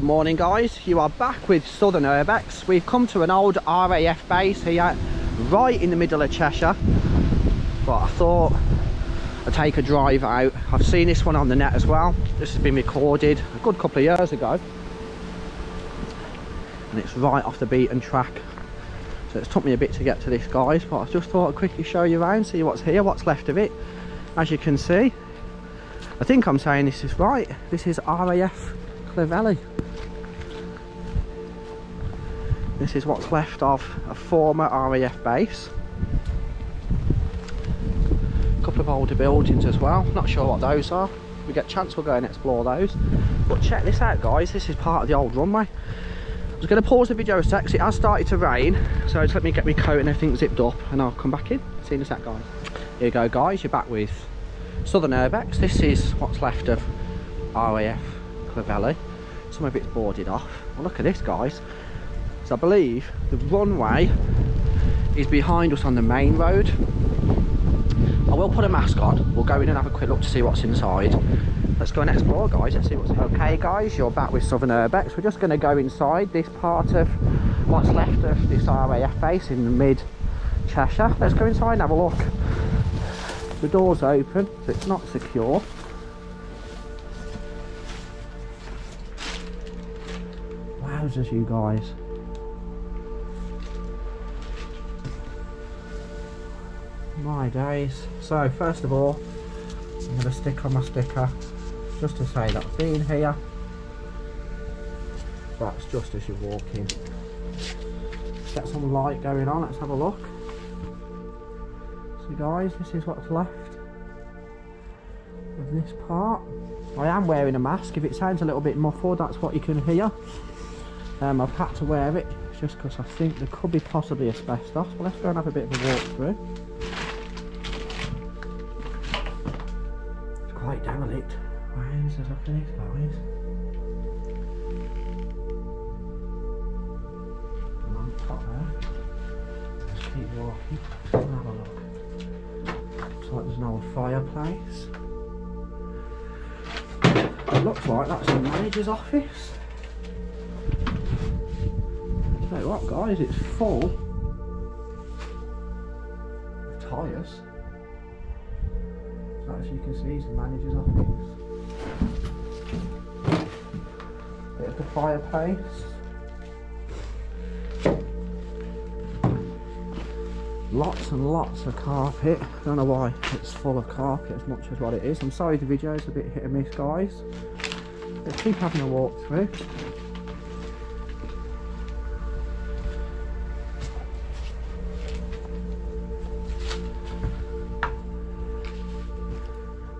Good morning guys, you are back with Southern Urbex. We've come to an old RAF base here, right in the middle of Cheshire. But I thought I'd take a drive out. I've seen this one on the net as well. This has been recorded a good couple of years ago. And it's right off the beaten track. So it's took me a bit to get to this guys, but I just thought I'd quickly show you around, see what's here, what's left of it. As you can see, I think I'm saying this is right. This is RAF Calveley. This is what's left of a former RAF base. A couple of older buildings as well. Not sure what those are. If we get a chance we'll go and explore those. But check this out guys, this is part of the old runway. I was going to pause the video a sec, it has started to rain. So just let me get my coat and everything zipped up and I'll come back in. See you in a sec guys. Here you go guys, you're back with Southern Urbex. This is what's left of RAF Calveley. Some of it's boarded off. Well, look at this, guys. So I believe the runway is behind us on the main road. I will put a mask on. We'll go in and have a quick look to see what's inside. Let's go and explore, guys. Let's see what's Okay, guys, you're back with Southern Urbex. We're just going to go inside this part of what's left of this RAF base in the mid Cheshire. Let's go inside and have a look. The door's open, so it's not secure. Wowzers, you guys. My days. So, first of all, I'm going to stick on my sticker just to say that I've been here. That's just as you walk in. Get some light going on, let's have a look. So guys, this is what's left of this part. I am wearing a mask, if it sounds a little bit muffled, that's what you can hear. Um, I've had to wear it just because I think there could be possibly asbestos. But let's go and have a bit of a walk through. At? On top there. Keep walking. Have a look. Looks like there's an old fireplace. It looks like that's the manager's office. Tell you what guys, it's full of tyres. So as you can see, it's the manager's office. The fireplace. Lots and lots of carpet. I Don't know why it's full of carpet as much as what it is. I'm sorry the video is a bit hit and miss guys. Let's keep having a walk through.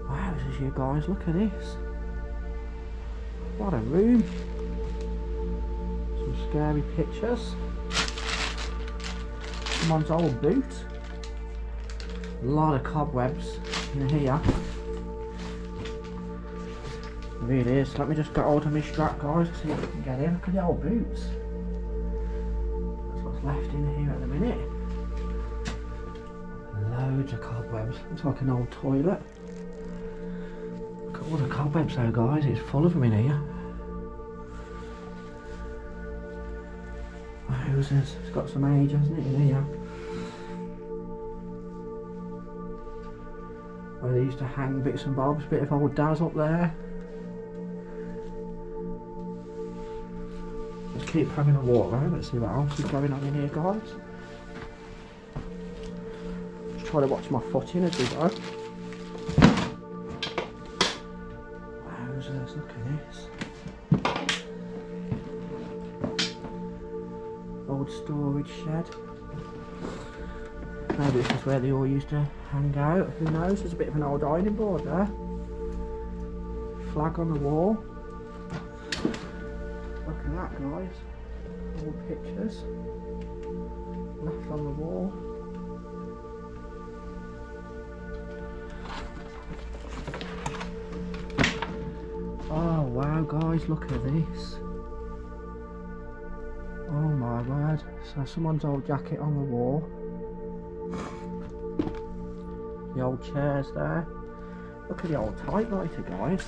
Wow, this is you guys, look at this. What a room. Some scary pictures. Someone's old boot. A lot of cobwebs in here. Really is. Let me just get hold of my strap guys see if we can get in. Look at the old boots. That's what's left in here at the minute. Loads of cobwebs. Looks like an old toilet. Look at all the cobwebs though guys, it's full of them in here. Hoses, it's got some age hasn't it in here. Where they used to hang bits and bobs, bit of old Daz up there. Let's keep having a walk around, let's see what else is going on in here guys. Just try to watch my footing as we go. Wowzers, look at storage shed. Maybe this is where they all used to hang out, who knows? There's a bit of an old ironing board there. Flag on the wall. Look at that guys. Old pictures. Left on the wall. Oh wow guys, look at this. My word. So someone's old jacket on the wall. The old chairs there. Look at the old typewriter guys.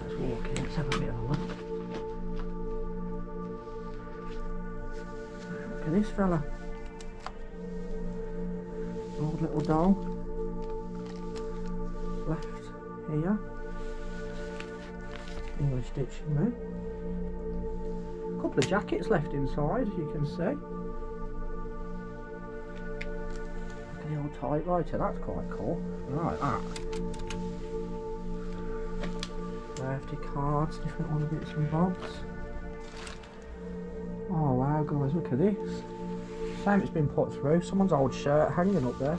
Let's walk in, let's have a bit of a look. Look at this fella. Old little doll. Left here. English dictionary. Couple of jackets left inside, as you can see. The old typewriter, that's quite cool. Right, that. Birthday cards, different old bits and bobs. Oh wow guys, look at this. Same it's been put through. Someone's old shirt hanging up there.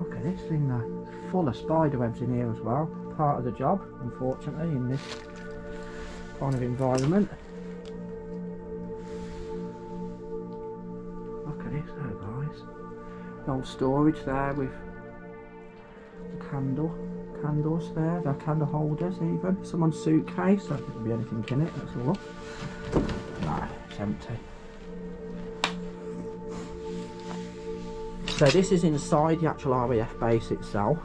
Look at this thing though. It's full of spider webs in here as well. Part of the job, unfortunately, in this kind of environment. Look at this though guys. The old storage there with the candle candles there, the candle holders even. Someone's suitcase, I don't think there'll be anything in it, that's all. No, it's empty. So this is inside the actual RAF base itself.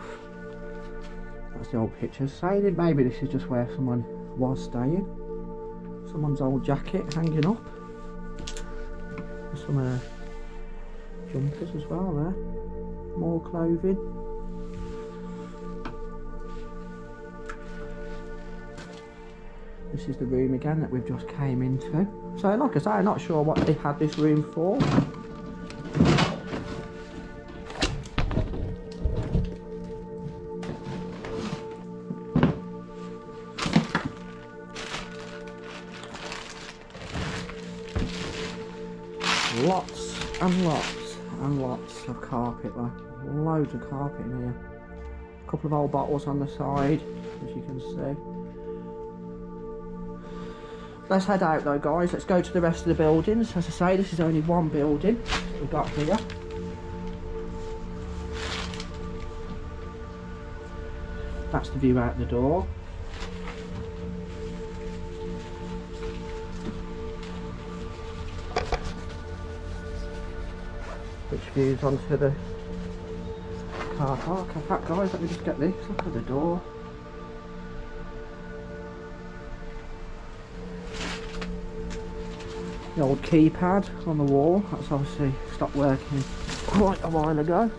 Old picture. Say that maybe this is just where someone was staying. Someone's old jacket hanging up. Some uh, jumpers as well there. More clothing. This is the room again that we've just came into. So like I say, I'm not sure what they had this room for. And lots and lots of carpet there. Loads of carpet in here. A couple of old bottles on the side, as you can see. Let's head out though guys, let's go to the rest of the buildings. As I say, this is only one building we've got here. That's the view out the door. Views onto the car park. In fact guys, let me just get this, look at the door. the old keypad on the wall. That's obviously stopped working quite a while ago.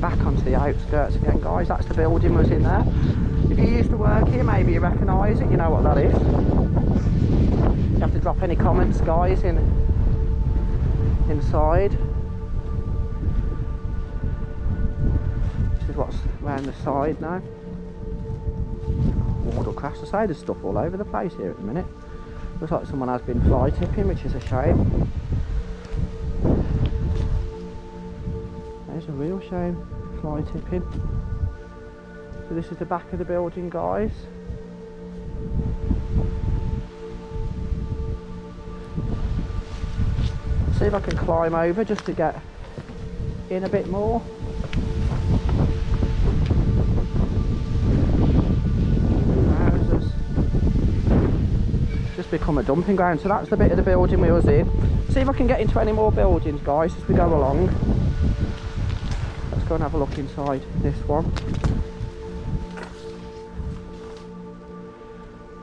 Back onto the outskirts again guys. That's the building was in there. If you used to work here maybe you recognise it. You know what that is. You have to drop any comments guys in inside this is what's around the side now watercraft I say there's stuff all over the place here at the minute Looks like someone has been fly tipping, which is a shame. That is a real shame, fly tipping. So this is the back of the building, guys. If I can climb over just to get in a bit more. just become a dumping ground. So that's the bit of the building we was in. See if I can get into any more buildings, guys, as we go along. Let's go and have a look inside this one.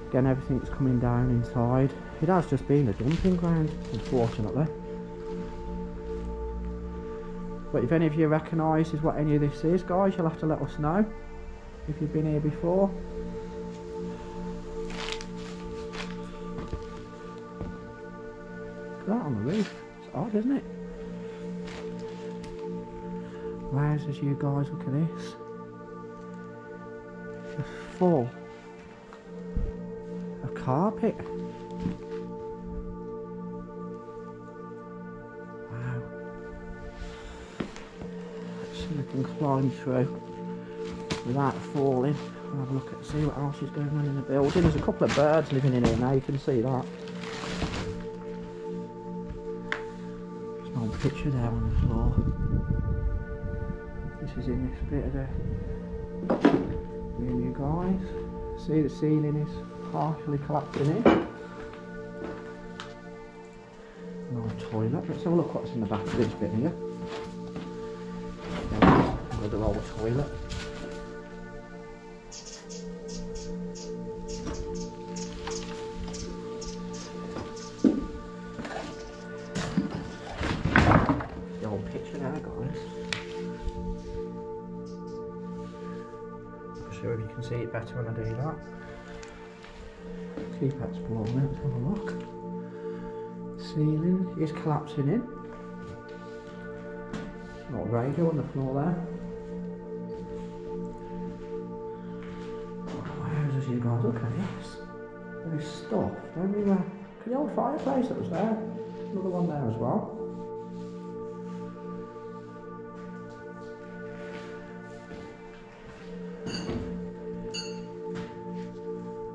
Again, everything's coming down inside. It has just been a dumping ground, unfortunately. But if any of you recognises what any of this is, guys, you'll have to let us know if you've been here before. that on the roof. It's odd, isn't it? Where's as you guys look at this? It's full of carpet. We can climb through without falling. I'll have a look at see what else is going on in the building. There's a couple of birds living in here now, you can see that. There's an old picture there on the floor. This is in this bit of the room, you guys. See the ceiling is partially collapsing in. No toilet. Let's have a look what's in the back of this bit here over the old toilet. Picture there, guys. I'm sure if you can see it better when I do that. Keep that blown out, let's have a look. Ceiling is collapsing in. Not radio on the floor there. Old fireplace that was there. Another one there as well.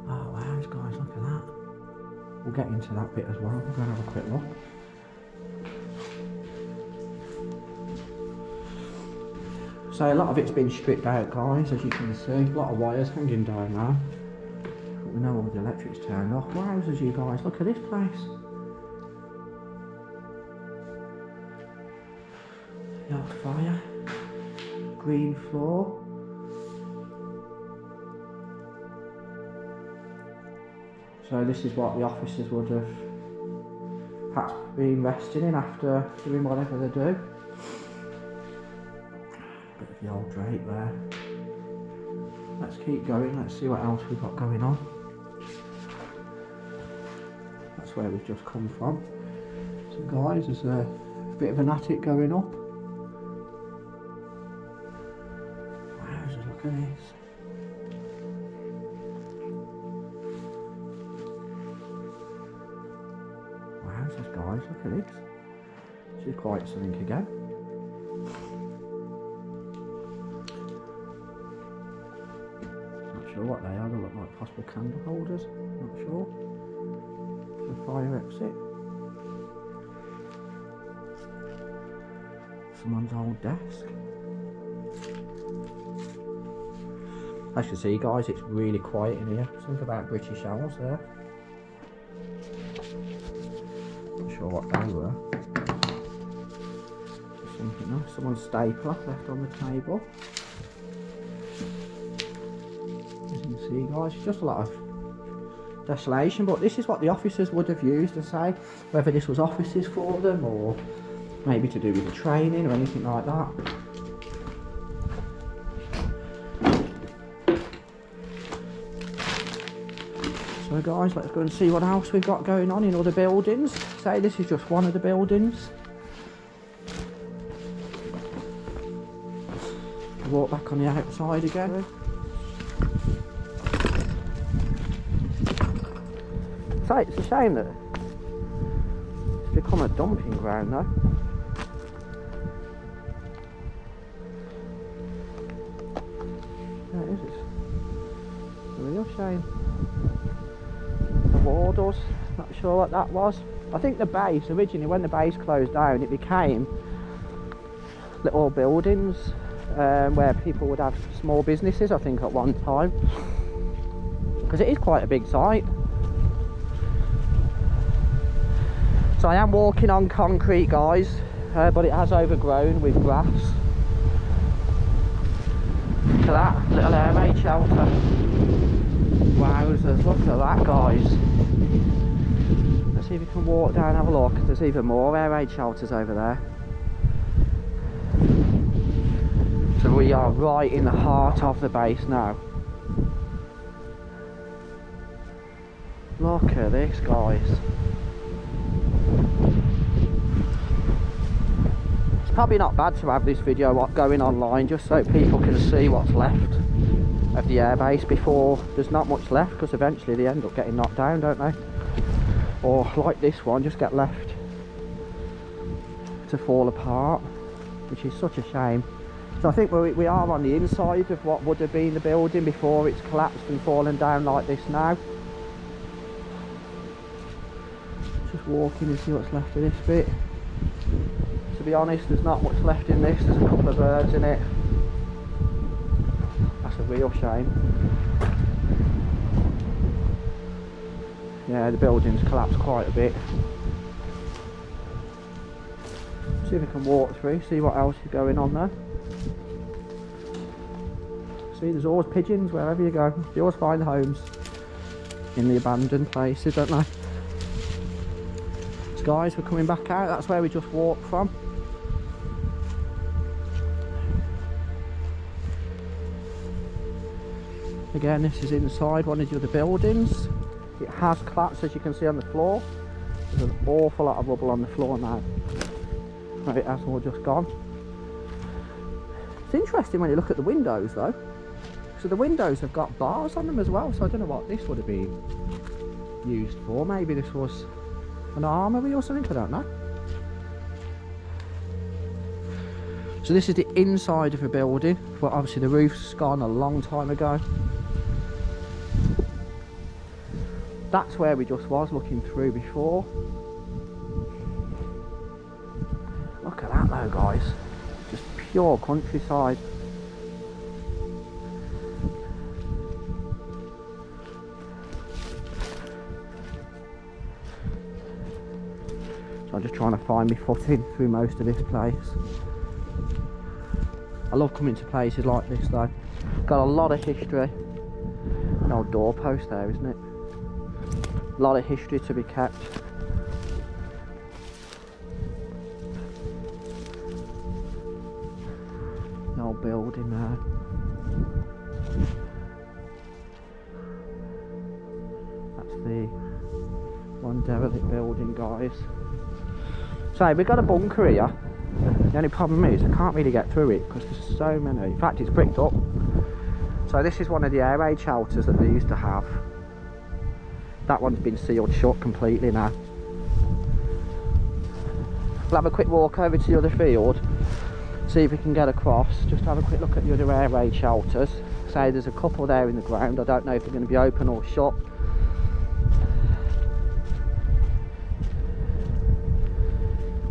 Ah, oh wow, guys, look at that. We'll get into that bit as well. We're going to have a quick look. So a lot of it's been stripped out guys, as you can see. A lot of wires hanging down now. All the electric's turned off. Wowzers you guys, look at this place. The fire. Green floor. So this is what the officers would have perhaps been resting in after doing whatever they do. Bit of the old drape there. Let's keep going, let's see what else we've got going on. That's where we've just come from. So guys, there's a bit of an attic going up. Wow, just look at this. Wow, this guys, look at this. This is quite something again. Not sure what they are, they look like possible candle holders, not sure. Fire exit. Someone's old desk. As you see guys, it's really quiet in here. Something about British Owls there. Not sure what they were. Something else. Someone's stapler left on the table. As you can see guys, just a lot of desolation but this is what the officers would have used to say whether this was offices for them or maybe to do with the training or anything like that. So guys, let's go and see what else we've got going on in other buildings. Say this is just one of the buildings. Walk back on the outside again. It's a shame that it's become a dumping ground though. It is. A real shame. The Wardles, not sure what that was. I think the base, originally when the base closed down, it became little buildings um, where people would have small businesses, I think, at one time. Because it is quite a big site. So I am walking on concrete, guys, uh, but it has overgrown with grass. Look at that little air raid shelter. Wowzers, look at that, guys. Let's see if we can walk down and have a look. There's even more air raid shelters over there. So we are right in the heart of the base now. Look at this, guys. It's probably not bad to have this video going online just so people can see what's left of the airbase before there's not much left because eventually they end up getting knocked down, don't they? Or like this one, just get left to fall apart, which is such a shame. So I think we, are on the inside of what would have been the building before it's collapsed and fallen down like this now. Just walking and see what's left of this bit. To be honest, there's not much left in this. There's a couple of birds in it. That's a real shame. Yeah, the building's collapsed quite a bit. See if we can walk through, see what else is going on there. See, there's always pigeons wherever you go. You always find homes in the abandoned places, don't they? Guys, we're coming back out. That's where we just walked from. Again, this is inside one of the other buildings. It has collapsed as you can see on the floor. There's an awful lot of rubble on the floor now. It has all just gone. It's interesting when you look at the windows though. So the windows have got bars on them as well, so I don't know what this would have been used for. Maybe this was an armoury or something, I don't know. So this is the inside of a building, but obviously the roof's gone a long time ago. That's where we just was looking through before. Look at that though guys, just pure countryside. So I'm just trying to find my footing through most of this place. I love coming to places like this though. Got a lot of history. An old doorpost there, isn't it? A lot of history to be kept. Old building there. That's the one derelict building, guys. So we've got a bunker here. The only problem is I can't really get through it because there's so many. In fact, it's bricked up. So this is one of the air raid shelters that they used to have. That one's been sealed shut completely now. We'll have a quick walk over to the other field, see if we can get across. Just have a quick look at the other air raid shelters. Say there's a couple there in the ground. I don't know if they're going to be open or shut.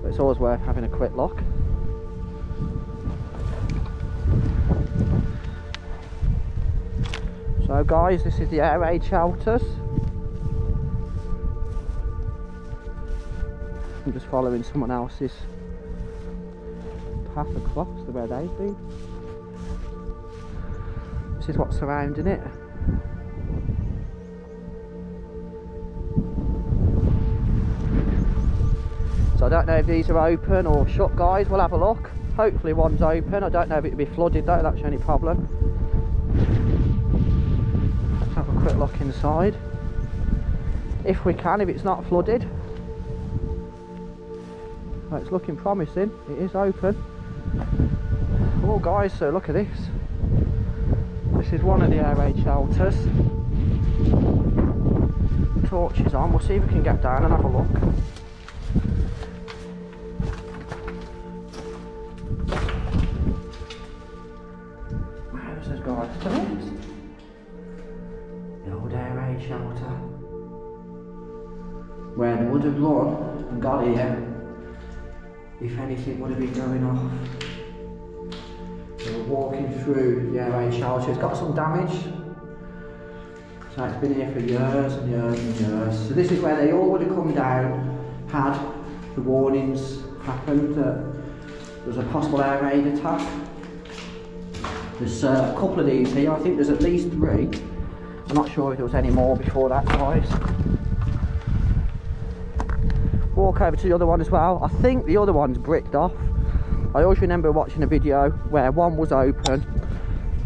But it's always worth having a quick look. So guys, this is the air raid shelters. I'm just following someone else's path across the where they've been. This is what's surrounding it. So I don't know if these are open or shut guys, we'll have a look. Hopefully one's open, I don't know if it'll be flooded though, that's the only problem. Let's have a quick look inside. If we can, if it's not flooded. Well, it's looking promising, it is open. Oh guys, so look at this. This is one of the air raid shelters. Torches on, we'll see if we can get down and have a look. The old air raid shelter. Where they would have run and got here if anything would have been going off. We're walking through the air raid shelter. It's got some damage. So it's been here for years and years and years. So this is where they all would have come down, had the warnings happened that there was a possible air raid attack. There's uh, a couple of these here. I think there's at least three. I'm not sure if there was any more before that, guys. Walk over to the other one as well. I think the other one's bricked off. I always remember watching a video where one was open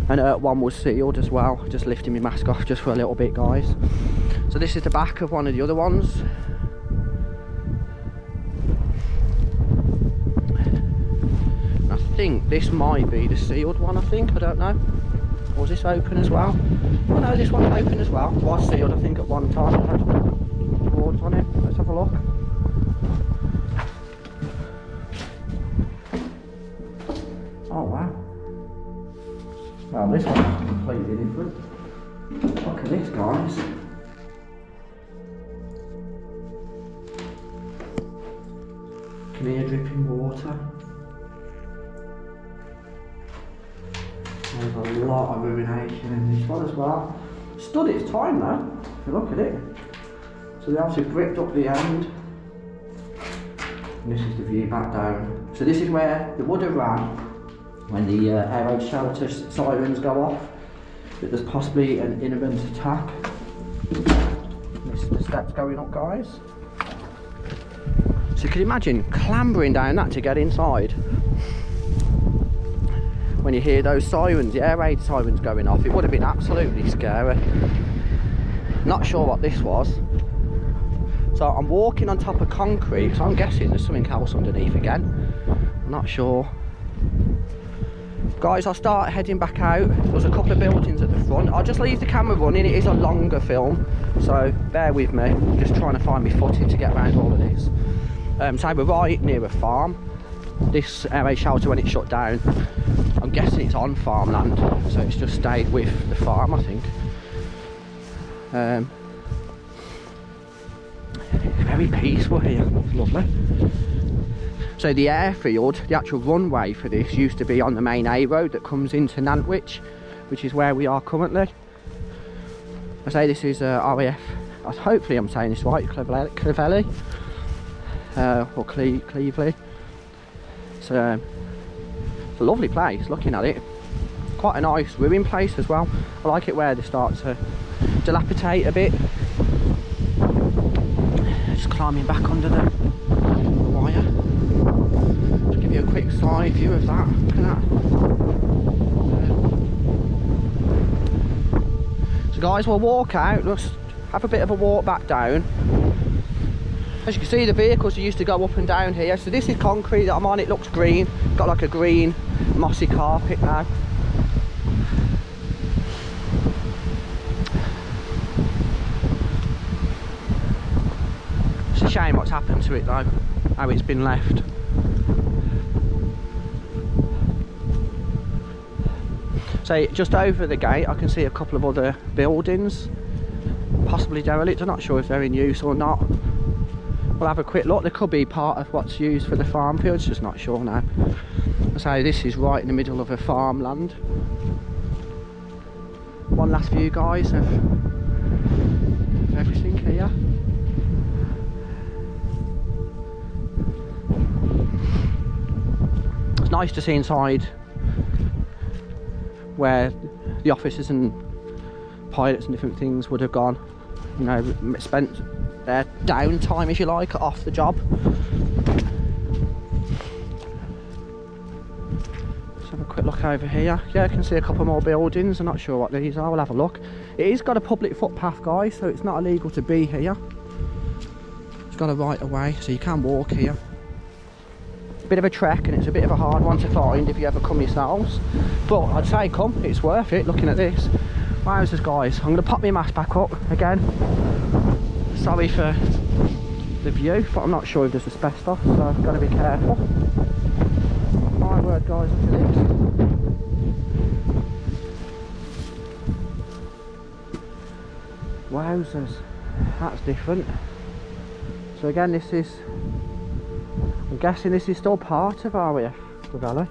and uh, one was sealed as well. Just lifting my mask off just for a little bit, guys. So this is the back of one of the other ones. I think this might be the sealed one, I think, I don't know. Was this open as well? Oh no, this one's open as well. It was sealed, I think, at one time. It had boards on it. Let's have a look. Well, this one's completely different. Look at this, guys. Can hear dripping water. There's a lot of ruination in this one as well. Stood its time though, if you look at it. So they obviously gripped up the end. And this is the view back down. So this is where the wood have ran when the uh, air raid shelter sirens go off. That there's possibly an imminent attack. This is the steps going up guys. So you can imagine clambering down that to get inside. When when you hear those sirens, the air raid sirens going off. It would have been absolutely scary. Not sure what this was. So I'm walking on top of concrete, so I'm guessing there's something else underneath again. I'm not sure. Guys, I'll start heading back out. There's a couple of buildings at the front. I'll just leave the camera running. It is a longer film, so bear with me. I'm just trying to find my footing to get around all of this. Um, so we're right near a farm. This air shelter, when it shut down, I'm guessing it's on farmland, so it's just stayed with the farm, I think. Um, very peaceful here, lovely. So the airfield, the actual runway for this used to be on the main A road that comes into Nantwich, which is where we are currently. I say this is uh, RAF, hopefully I'm saying this right, Calveley, uh, or Cle Cleveley. So, um, it's a lovely place, looking at it. Quite a nice ruin place as well. I like it where they start to dilapidate a bit. Just climbing back under the wire quick side view of that. Look at that. So guys, we'll walk out, let's have a bit of a walk back down. As you can see, the vehicles used to go up and down here. So this is concrete that I'm on, it looks green. Got like a green mossy carpet now. It's a shame what's happened to it though, how it's been left. So just over the gate I can see a couple of other buildings, possibly derelict, I'm not sure if they're in use or not. We'll have a quick look, they could be part of what's used for the farm fields, just not sure now. So this is right in the middle of a farmland. One last view guys of everything here. It's nice to see inside where the officers and pilots and different things would have gone, you know, spent their downtime, if you like, off the job. Let's have a quick look over here. Yeah, I can see a couple more buildings. I'm not sure what these are. We'll have a look. It is got a public footpath, guys, so it's not illegal to be here. It's got a right of way, so you can walk here bit of a trek and it's a bit of a hard one to find if you ever come yourselves. But I'd say come it's worth it looking at this. Wowzers guys? I'm going to pop my mask back up again. Sorry for the view but I'm not sure if there's asbestos so I've got to be careful. My word guys look at this. Wowzers that's different. So again this is I'm guessing this is still part of RAF valley.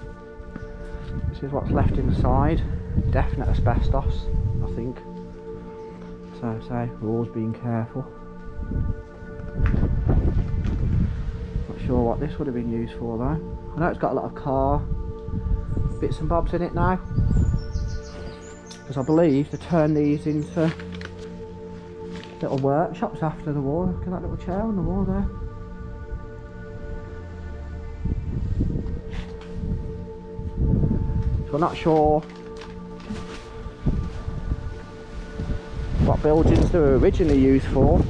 This is what's left inside. Definite asbestos, I think. So say we're always being careful. Not sure what this would have been used for though. I know it's got a lot of car bits and bobs in it now. Because I believe they turn these into little workshops after the war. Look at that little chair on the wall there. So I'm not sure what buildings they were originally used for.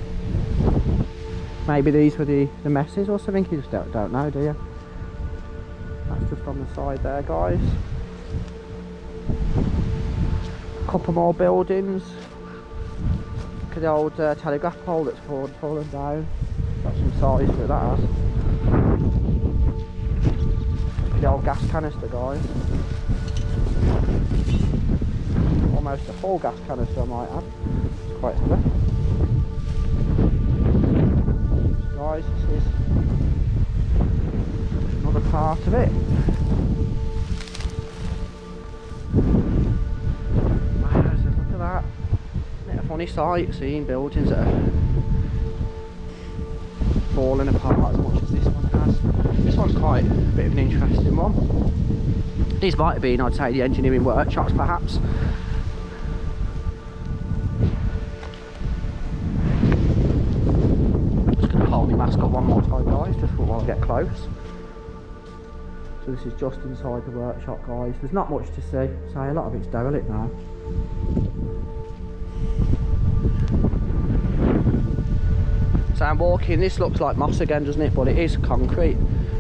Maybe these were the, the messes or something, you just don't, don't know, do you? That's just on the side there, guys. A couple more buildings. Look at the old uh, telegraph pole that's fallen, fallen down. Got some size to that has. The old gas canister, guys almost a full gas canister I might add. It's quite heavy. Guys, this is another part of it. look at that. Funny sight seeing buildings that are falling apart as much as this one has. This one's quite a bit of an interesting one. These might have been, I'd say, the engineering workshops perhaps. Just going to hold my mask up one more time guys, just for while I get close. So this is just inside the workshop guys. There's not much to see, so a lot of it's derelict now. So I'm walking, this looks like moss again doesn't it? But it is concrete.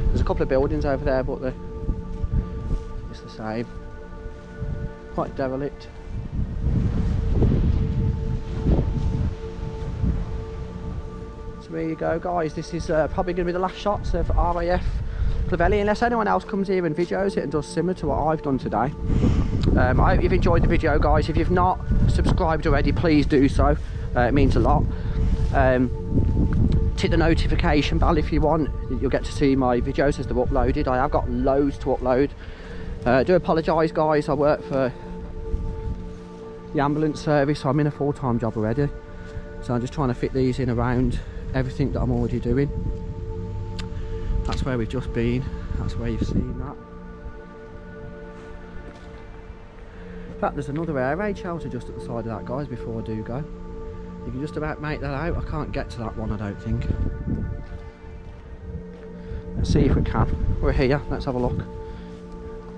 There's a couple of buildings over there but the, the same. Quite derelict. So there you go guys, this is uh, probably going to be the last shots of RAF Calveley unless anyone else comes here and videos it and does similar to what I've done today. Um, I hope you've enjoyed the video guys, if you've not subscribed already please do so, uh, it means a lot. Um, hit the notification bell if you want you'll get to see my videos as they're uploaded i have got loads to upload uh, do apologize guys i work for the ambulance service so i'm in a full-time job already so i'm just trying to fit these in around everything that i'm already doing that's where we've just been that's where you've seen that in fact there's another air raid shelter just at the side of that guys before i do go you can just about make that out. I can't get to that one, I don't think. Let's see if we can. We're here, let's have a look.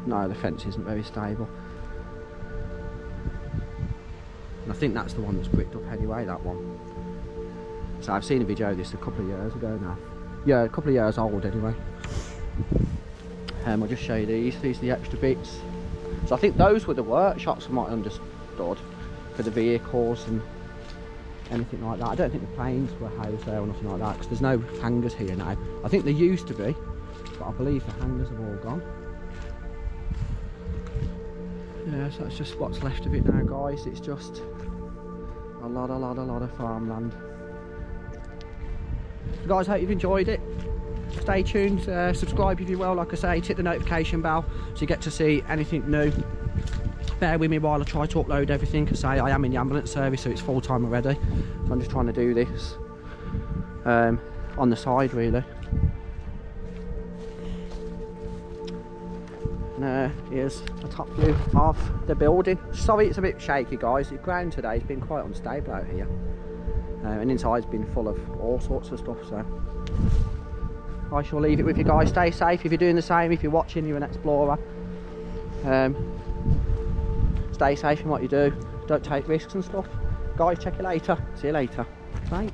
No, the fence isn't very stable. And I think that's the one that's bricked up anyway, that one. So I've seen a video of this a couple of years ago now. Yeah, a couple of years old anyway. Um, I'll just show you these. These are the extra bits. So I think those were the workshops, from what I understood, for the vehicles and anything like that. I don't think the planes were housed there or nothing like that because there's no hangars here now. I think there used to be, but I believe the hangars have all gone. Yeah, so that's just what's left of it now, guys. It's just a lot, a lot, a lot of farmland. So guys, hope you've enjoyed it. Stay tuned, uh, subscribe if you will, like I say, hit the notification bell so you get to see anything new bear with me while I try to upload everything because I, I am in the ambulance service so it's full time already so I'm just trying to do this um, on the side really uh, here's a top view of the building. Sorry it's a bit shaky guys. The ground today has been quite unstable out here. Uh, and inside's been full of all sorts of stuff so. I shall leave it with you guys. Stay safe. If you're doing the same if you're watching you're an explorer um, stay safe in what you do. Don't take risks and stuff. Guys check you later. See you later. Bye